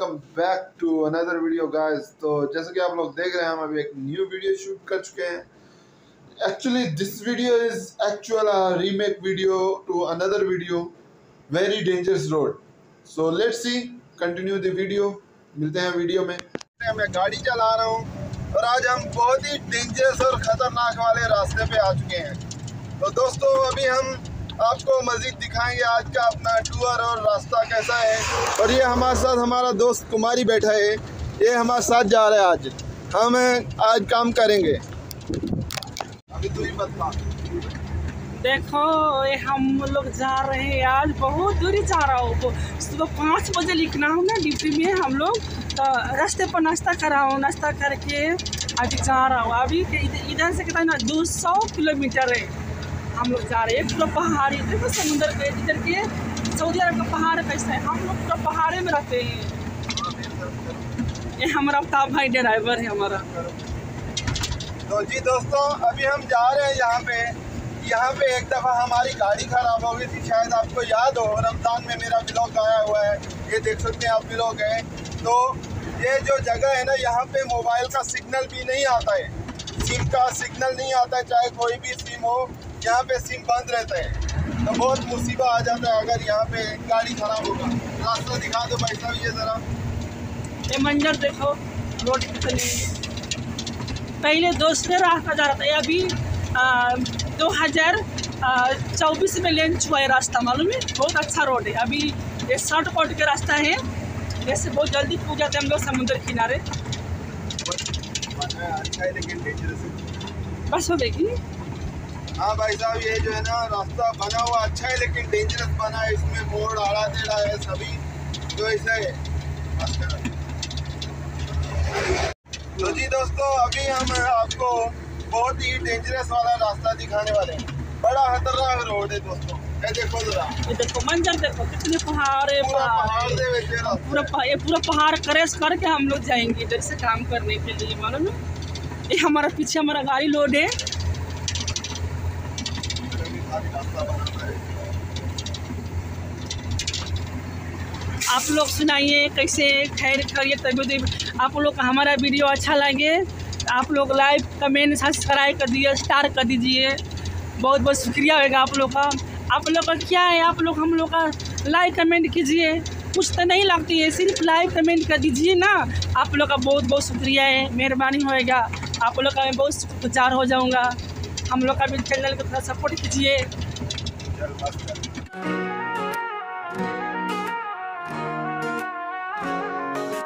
Welcome back to another video guys तो जैसे कि आप लोग देख रहे हैं, हम अभी एक न्यू वीडियो शूट कर चुके हैं। Actually this video is actual remake video to another video very dangerous road so let's see continue the video मिलते हैं वीडियो में। मैं गाड़ी चला रहा हूँ और आज हम बहुत ही डेंजरस और ख़तरनाक वाले रास्ते पे आ चुके हैं। तो दोस्तों, अभी हम आपको मज़ीद दिखाएँगे आज का अपना टूर और रास्ता कैसा है। और ये हमारे साथ हमारा दोस्त कुमारी बैठा है। ये हमारे साथ जा रहा है आज। हम आज काम करेंगे। अभी बता। देखो, ये हम लोग जा रहे हैं आज। बहुत दूरी जा रहा हूँ। सुबह पाँच बजे लिखना हूँ ना ड्यूटी में। हम लोग रास्ते पर नाश्ता करा हूँ। नाश्ता करके अभी जा रहा हूँ। अभी इधर से कितना? दो सौ किलोमीटर है। हम लोग जा रहे हैं। पूरा पहाड़ी, देखो समुद्र पे इधर के, सऊदी अरब का पहाड़ कैसा है? हम लोग पूरा पहाड़े में रहते हैं। ये हमारा ताप भाई ड्राइवर है हमारा। तो जी दोस्तों, अभी हम जा रहे हैं यहाँ पे। यहाँ पे एक दफ़ा हमारी गाड़ी ख़राब हो गई थी, शायद आपको याद हो, रमज़ान में मेरा ब्लॉग आया हुआ है। ये देख सकते हैं आप ब्लॉग है। तो ये जो जगह है ना, यहाँ पे मोबाइल का सिग्नल भी नहीं आता है। सिम का सिग्नल नहीं आता है, चाहे कोई भी सिम हो। यहाँ पे सिम बंद रहता है तो बहुत मुसीबत आ जाता है अगर यहाँ पे गाड़ी खराब होगा। रास्ता दिखा दो भाई साहब ये ज़रा। ये मंजर देखो रोड कितनी पहले दूसरे रास्ता जा रहा था अभी दो हज़ार चौबीस में लेन हुआ है रास्ता मालूम है? बहुत अच्छा रोड है। अभी ये शॉर्ट कट के रास्ता है। जैसे बहुत जल्दी पहुँच जाते हैं हम लोग समुद्र किनारे। अच्छा बस हो गई हाँ भाई साहब ये जो है ना रास्ता बना हुआ अच्छा है लेकिन डेंजरस बना है। इसमें मोड़ आड़ा टेढ़ा है सभी। तो ऐसा है तो जी दोस्तों अभी हम आपको बहुत ही डेंजरस वाला रास्ता दिखाने वाले हैं। बड़ा खतरनाक रोड है दोस्तों। ये देखो जरा। ये देखो मंजर देखो कितने पहाड़ है पूरा पहाड़ दे पूरा ये पूरा पहाड़ क्रेश करके हम लोग जाएँगे इधर से काम करने के लिए मालूम है? ये हमारा पीछे हमारा गाड़ी लोड है। आप लोग सुनाइए कैसे खैर करिए तभी आप लोग का हमारा वीडियो अच्छा लगे। आप लोग लाइक कमेंट सब्सक्राइब कर दिए स्टार कर दीजिए। बहुत बहुत शुक्रिया होगा आप लोग का। आप लोग का क्या है? आप लोग हम लोग का लाइक कमेंट कीजिए। कुछ तो नहीं लगती है, सिर्फ़ लाइक कमेंट कर दीजिए ना। आप लोग का बहुत बहुत शुक्रिया है, मेहरबानी होएगा। आप लोग का मैं बहुत शुक्रगुजार हो जाऊँगा। हम लोग का भी चैनल को थोड़ा सपोर्ट कीजिए।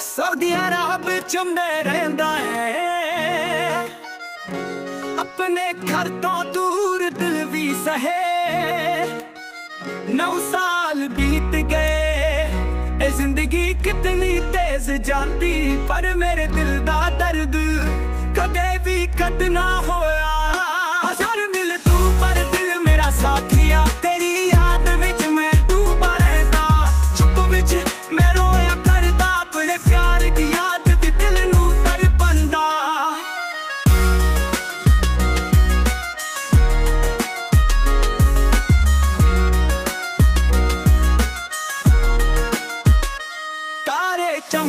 सऊदी अरब च मैं है। अपने घर तो दूर दिल भी सहे। नौ साल बीत गए, ज़िंदगी कितनी तेज जाती, पर मेरे दिल का दर्द कदे भी कट ना होया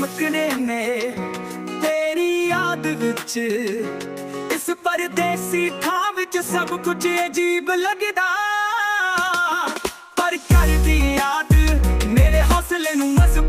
ਤਾਰੇ ਨੇ ਤੇਰੀ ਯਾਦ ਵਿੱਚ। ਇਸ ਪਰਦੇਸੀ ਥਾਂ ਵਿੱਚ ਸਭ ਕੁਝ ਅਜੀਬ ਲੱਗਦਾ। ਪਰ ਕਰਦੀ ਯਾਦ ਮੇਰੇ ਹੌਸਲੇ ਨੂੰ ਮਜ਼ਬੂਤ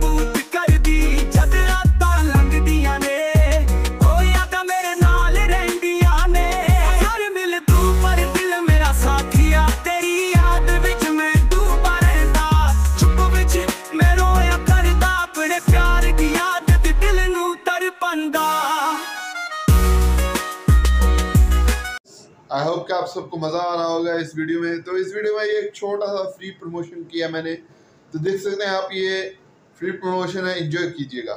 सबको मज़ा आ रहा होगा इस वीडियो में। तो इस वीडियो में ये एक छोटा सा फ्री प्रमोशन किया मैंने। तो देख सकते हैं आप, ये फ्री प्रमोशन है इंजॉय कीजिएगा।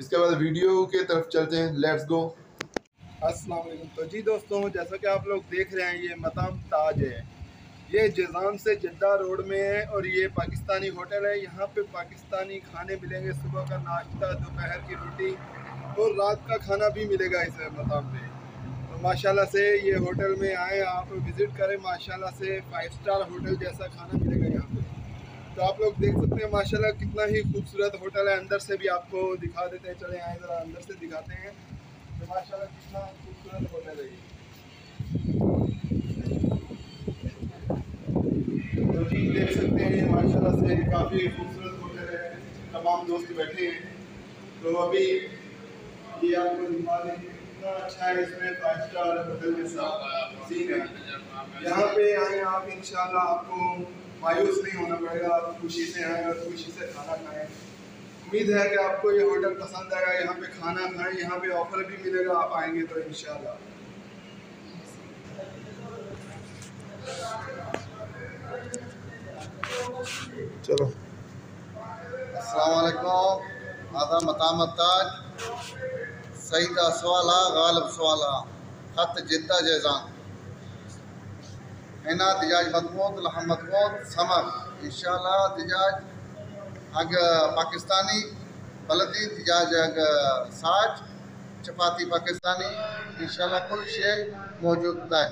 इसके बाद वीडियो के तरफ़ चलते हैं। लेट्स गो अस्सलाम वालेकुम। तो जी दोस्तों, जैसा कि आप लोग देख रहे हैं, ये मताम ताज है। ये जजान से जद्दा रोड में है और ये पाकिस्तानी होटल है। यहाँ पे पाकिस्तानी खाने मिलेंगे। सुबह का नाश्ता, दोपहर की रोटी और रात का खाना भी मिलेगा इस मकाम पे। माशाल्लाह से ये होटल में आए, आप विज़िट करें, माशाल्लाह से फाइव स्टार होटल जैसा खाना मिलेगा यहाँ पे। तो आप लोग देख सकते हैं, माशाल्लाह कितना ही खूबसूरत होटल है, अंदर से भी आपको दिखा देते हैं, चले आए, ज़रा अंदर से दिखाते हैं। तो माशाल्लाह कितना खूबसूरत होटल है ये। तो देख सकते हैं, माशाल्लाह से काफ़ी खूबसूरत होटल है, तमाम दोस्त बैठे हैं। तो अभी ये आपको दिखा दें इतना अच्छा है इसमें फाइव स्टार होटल के साथ सीन है यहाँ पे आए आप इन आपको मायूस नहीं होना पड़ेगा, आप खुशी से आए और खुशी से खाना खाएँ। उम्मीद है कि आपको ये होटल पसंद आएगा, यहाँ पे खाना खाएँ, यहाँ पे ऑफ़र भी मिलेगा, आप आएँगे तो इन चलो। अस्सलाम वालेकुम आदा सईदा सवाला गालब सवाला ख़त जिद्दा जैजान। हिना तिजाज मजमूद लहम समर। इन तिजाज अग पाकिस्तानी, बलदी तिजाज अग साज, चपाती पाकिस्तानी इन कुल शे मौजूद है।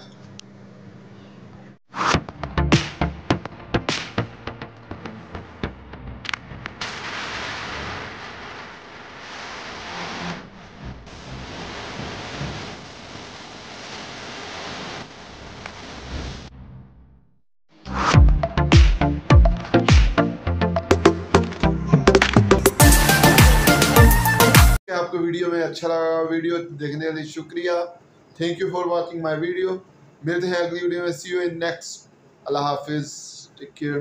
वीडियो में अच्छा लगा वीडियो देखने के लिए शुक्रिया। Thank you for watching my video मिलते हैं अगली वीडियो में। सी यू इन नेक्स्ट अल्लाह हाफिज़। Take care